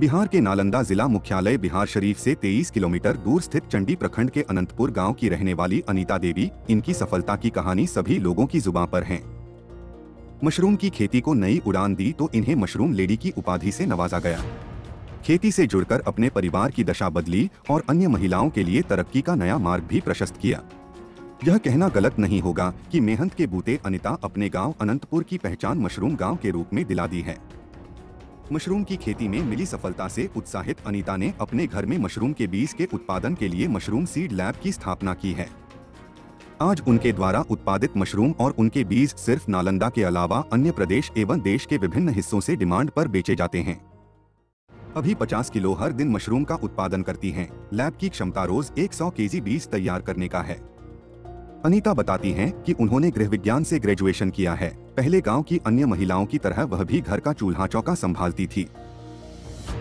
बिहार के नालंदा जिला मुख्यालय बिहार शरीफ से 23 किलोमीटर दूर स्थित चंडी प्रखंड के अनंतपुर गाँव की रहने वाली अनीता देवी, इनकी सफलता की कहानी सभी लोगों की ज़ुबान पर है। मशरूम की खेती को नई उड़ान दी तो इन्हें मशरूम लेडी की उपाधि से नवाजा गया। खेती से जुड़कर अपने परिवार की दशा बदली और अन्य महिलाओं के लिए तरक्की का नया मार्ग भी प्रशस्त किया। यह कहना गलत नहीं होगा कि मेहनत के बूते अनिता अपने गाँव अनंतपुर की पहचान मशरूम गाँव के रूप में दिला दी है। मशरूम की खेती में मिली सफलता से उत्साहित अनीता ने अपने घर में मशरूम के बीज के उत्पादन के लिए मशरूम सीड लैब की स्थापना की है। आज उनके द्वारा उत्पादित मशरूम और उनके बीज सिर्फ़ नालंदा के अलावा अन्य प्रदेश एवं देश के विभिन्न हिस्सों से डिमांड पर बेचे जाते हैं। अभी 50 किलो हर दिन मशरूम का उत्पादन करती हैं। लैब की क्षमता रोज 100 केजी बीज तैयार करने का है। अनीता बताती हैं कि उन्होंने गृह विज्ञान से ग्रेजुएशन किया है। पहले गाँव की अन्य महिलाओं की तरह वह भी घर का चूल्हा चौका संभालती थी।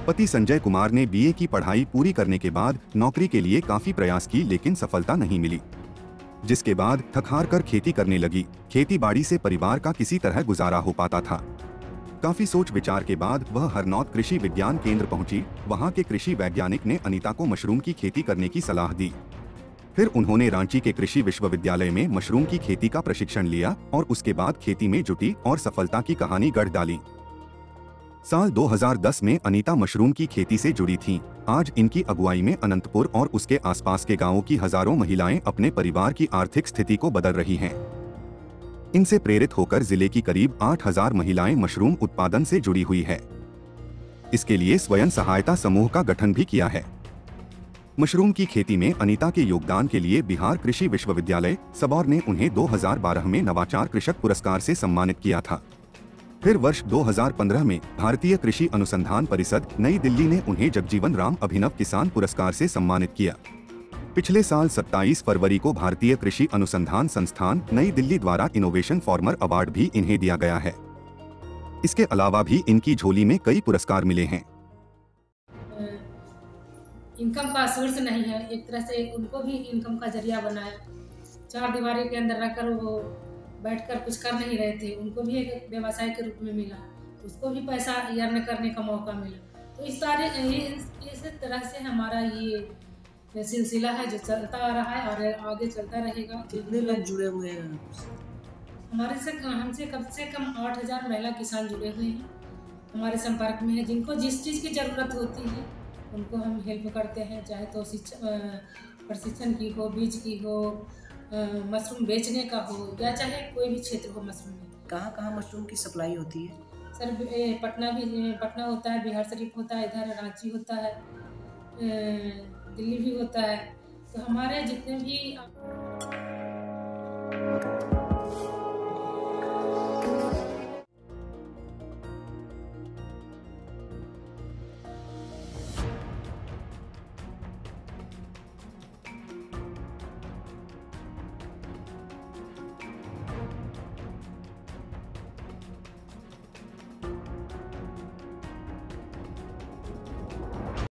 पति संजय कुमार ने बीए की पढ़ाई पूरी करने के बाद नौकरी के लिए काफ़ी प्रयास की लेकिन सफलता नहीं मिली। जिसके बाद थक कर खेती करने लगी। खेती बाड़ी से परिवार का किसी तरह गुजारा हो पाता था। काफ़ी सोच विचार के बाद वह हरनौत कृषि विज्ञान केंद्र पहुँची। वहाँ के कृषि वैज्ञानिक ने अनीता को मशरूम की खेती करने की सलाह दी। फिर उन्होंने रांची के कृषि विश्वविद्यालय में मशरूम की खेती का प्रशिक्षण लिया और उसके बाद खेती में जुटी और सफलता की कहानी गढ़ डाली साल 2010 में अनीता मशरूम की खेती से जुड़ी थीं। आज इनकी अगुवाई में अनंतपुर और उसके आसपास के गाँवों की हज़ारों महिलाएँ अपने परिवार की आर्थिक स्थिति को बदल रही हैं। इनसे प्रेरित होकर ज़िले की करीब 8000 महिलाएँ मशरूम उत्पादन से जुड़ी हुई है इसके लिए स्वयं सहायता समूह का गठन भी किया है मशरूम की खेती में अनीता के योगदान के लिए बिहार कृषि विश्वविद्यालय, सबौर ने उन्हें 2012 में नवाचार कृषक पुरस्कार से सम्मानित किया था। फिर वर्ष 2015 में भारतीय कृषि अनुसंधान परिषद, नई दिल्ली ने उन्हें जगजीवन राम अभिनव किसान पुरस्कार से सम्मानित किया। पिछले साल 27 फरवरी को भारतीय कृषि अनुसंधान संस्थान, नई दिल्ली द्वारा इनोवेशन फॉर्मर अवार्ड भी इन्हें दिया गया है। इसके अलावा भी इनकी झोली में कई पुरस्कार मिले हैं। इनकम का सोर्स नहीं है एक तरह से उनको भी इनकम का ज़रिया बनाया चार दीवारी के अंदर रहकर वो बैठकर कुछ कर नहीं रहे थे उनको भी एक व्यवसाय के रूप में मिला उसको भी पैसा अर्न करने का मौका मिला। तो इस सारे इस तरह से हमारा ये सिलसिला है जो चलता आ रहा है और आगे चलता रहेगा। कितने लोग जुड़े हुए हैं? हमारे से हमसे कम से कम आठ हज़ार महिला किसान जुड़े हुए हैं। हमारे संपर्क में है जिनको जिस चीज़ की ज़रूरत होती है उनको हम हेल्प करते हैं चाहे तो प्रशिक्षण की हो बीज की हो मशरूम बेचने का हो या चाहे कोई भी क्षेत्र हो मशरूम में। कहाँ कहाँ मशरूम की सप्लाई होती है? सर पटना भी पटना होता है बिहार शरीफ होता है इधर रांची होता है दिल्ली भी होता है। तो हमारे जितने भी